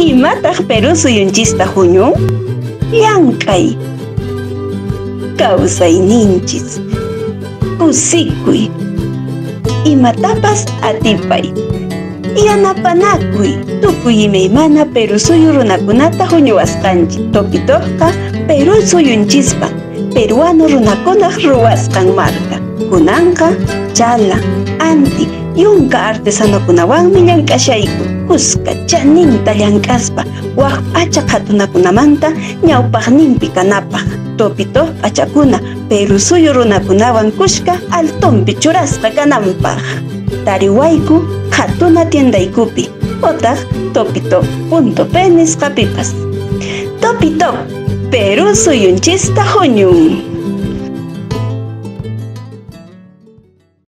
Imataq Perú suyunchista huñun? Llank'ay. Kawsayninchis. Kusikuy. Imatapas atipay. Yanapanakuy. Tukuy imaymana Perú suyu runakunata huñuwasqanchik. Topitoqqa Perú suyunchispa. Peruano runakunaq ruwasqan marka. Kunanqa chala, anti, yunka artesanokunawanmi llank'ashayku. Kuska chaninta llank'aspa waq p'acha qhatunakunamanta ñawpaqninpi kanapaq. Topito p'achakuna Peru suyu runakunawan kushka altumpi churasqa kananpaq. Tariwayku qhatuna tiendaykupi utaq topito.p nisqapipas. Topito Peru suyunchista huñun.